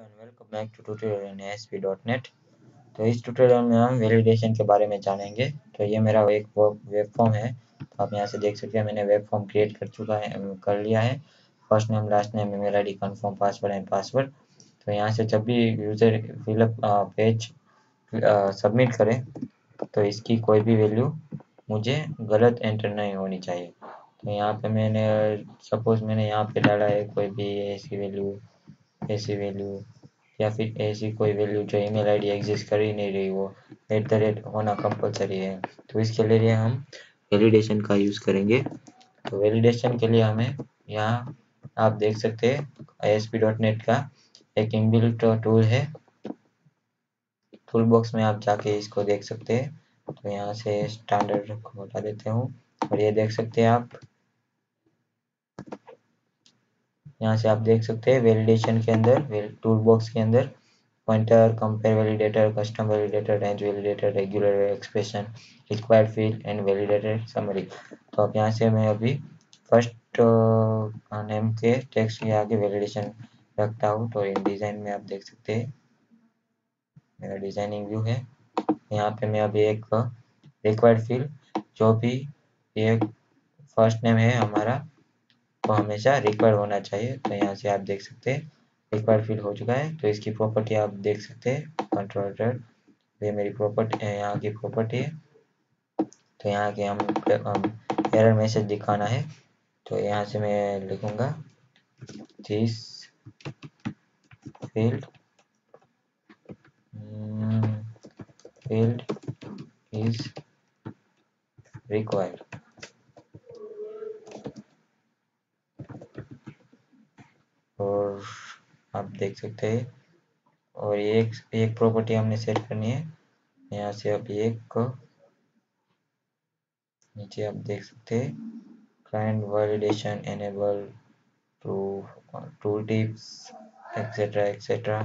Welcome back to tutorial in ASP.NET तो इस tutorial में हम वैलिडेशन के बारे में जानेंगे। तो ये मेरा एक वेब फॉर्म है। तो आप यहाँ से देख सकते हैं, मैंने वेब फॉर्म क्रिएट कर चुका है कर लिया है। First name last name email ID confirm password and password तो यहाँ से जब भी यूज़र फिलअप पेज सबमिट करे तो इसकी कोई भी वैल्यू मुझे गलत एंटर नहीं होनी चाहिए। तो यहाँ पे मैंने सपोज़ मैंने यहाँ पे डाला है कोई भी ऐसी वैल्यू ऐसी वैल्यू या फिर ऐसी कोई वैल्यू जो ईमेल आईडी एग्जिस्ट कर ही नहीं रही वो एट द रेट होना कंपलसरी है। तो इसके लिए हम वैलिडेशन का यूज़ करेंगे। तो वैलिडेशन के लिए हमें यहाँ आप देख सकते हैं आई का एक इनबिल्ट टूल है। टूल बॉक्स में आप जाके इसको देख सकते हैं। तो यहाँ से स्टैंडर्ड को हटा देते हूँ और ये देख सकते हैं आप यहाँ से आप देख सकते हैं वैलिडेशन के अंदर टूल बॉक्स के अंदर pointer compare validator custom validator range validator regular expression required field and validator summary तो अब यहाँ से मैं अभी फ़र्स्ट नेम के टेक्स्ट के आगे वैलिडेशन रखता हूँ। तो इन डिज़ाइन में आप देख सकते हैं, मेरा डिज़ाइनिंग व्यू है। यहाँ पे मैं अभी एक रिक्वायर्ड फ़ील्ड जो भी ये फ़र्स्ट नेम है हमारा को हमेशा रिक्वायर होना चाहिए। तो यहाँ से आप देख सकते हैं रिक्वायर फिल हो चुका है। तो इसकी प्रॉपर्टी आप देख सकते हैं कंट्रोल ये मेरी प्रॉपर्टी यहाँ की प्रॉपर्टी है। तो यहाँ के हम एरर मैसेज दिखाना है। तो यहाँ से मैं लिखूँगा this field field is required और आप देख सकते हैं। और एक एक प्रॉपर्टी हमने सेट करनी है। यहाँ से अब एक को नीचे आप देख सकते हैं। Client validation enable to tips etcetera etcetera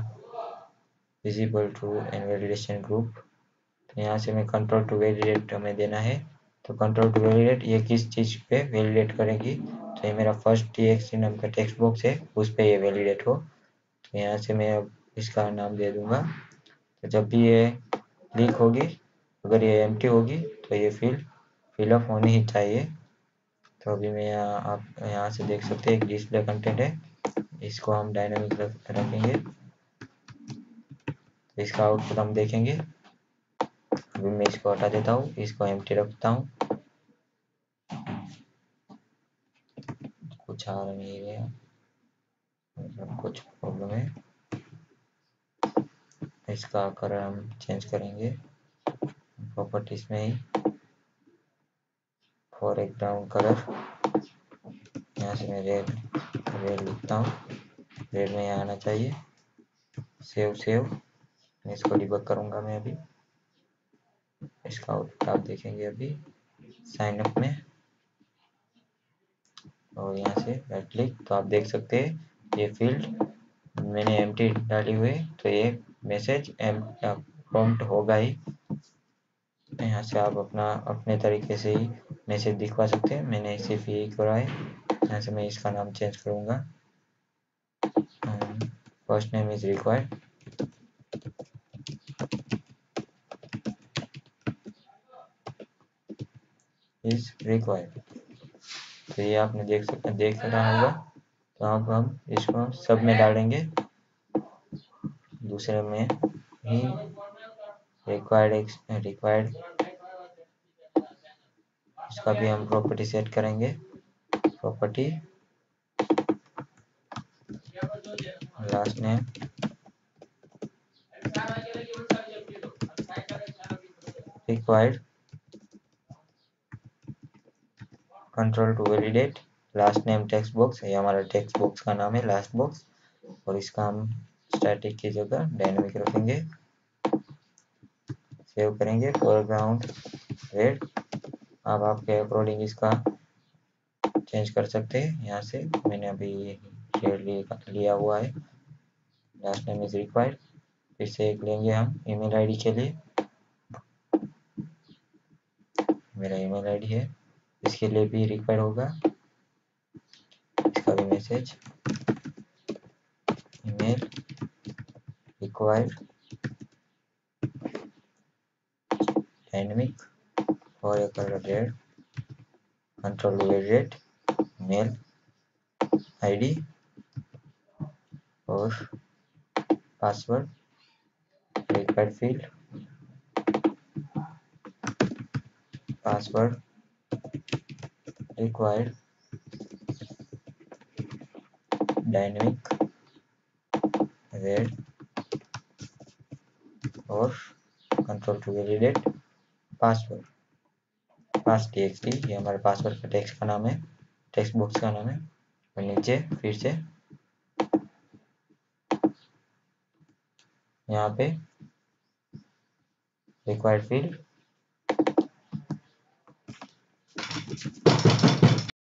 visible to and validation group यहाँ से मैं कंट्रोल टू वैलिडेट हमें देना है। तो कंट्रोल टू वैलिडेट ये किस चीज़ पे वैलिडेट करेगी? तो ये मेरा फ़र्स्ट टी एक्स नाम का टेक्स्ट बॉक्स है, उस पर ये वैलिडेट हो। तो यहाँ से मैं अब इसका नाम दे दूँगा। तो जब भी ये क्लिक होगी, अगर ये एम होगी तो ये फ़ील्ड फिलअप होनी ही चाहिए। तो अभी मैं यहाँ, आप यहाँ से देख सकते हैं, एक डिस्प्ले कंटेंट है। इसको हम डायनामिक रखेंगे। तो इसका आउटपुट हम देखेंगे। अभी मैं इसको हटा देता हूँ, इसको एमटी रखता हूँ। कुछ आ नहीं मतलब कुछ प्रॉब्लम है। इसका कलर हम चेंज करेंगे। प्रॉपर्टीज़ में ही। फॉर एक ब्राउन कलर यहाँ से मैं रेड रेड लिखता हूँ। रेड में आना चाहिए। सेव सेव मैं इसको डिबक करूँगा मैं अभी। इसका आउटपुट आप देखेंगे अभी। साइन अप में। और यहाँ से राइट क्लिक तो आप देख सकते हैं, ये फ़ील्ड मैंने एम डाली हुई तो ये मैसेज एम प्रॉम्प्ट होगा ही। यहाँ से आप अपना, अपने तरीके से ही मैसेज दिखवा सकते हैं। मैंने सिर्फ़ यही करा है। यहाँ से मैं इसका नाम चेंज करूँगा। First name is required is required तो ये आपने देख सकते देख रहा होगा। तो अब हम इसको सब में डालेंगे। दूसरे में ही रिक्वायर्ड रिक्वायर्ड इसका भी हम प्रॉपर्टी सेट करेंगे। Property last name required control to validate last name text box ये हमारा टेक्स्ट बॉक्स का नाम है लास्ट बॉक्स और इसका हम स्टैटिक की जगह डायनेमिक रखेंगे। सेव करेंगे फोरग्राउंड रेड आप आपके अकॉर्डिंग इसका चेंज कर सकते हैं, यहाँ से। मैंने अभी रेड लिया हुआ है। लास्ट नेम इज़ रिक्वायर्ड फिर से एक लेंगे हम ईमेल आईडी के लिए। मेरा ईमेल आईडी है। इसके लिए भी रिक्वायर होगा। इसका भी मैसेज ईमेल रिक्वायर डायनेमिक और colour red control red mail ID और password required field password required dynamic control to validate password pass T X T ये हमारे पासवर्ड का टेक्स्ट का नाम है। टेक्स्ट बॉक्स का नाम है। और नीचे फिर से यहाँ पे रिक्वायर्ड फ़ील्ड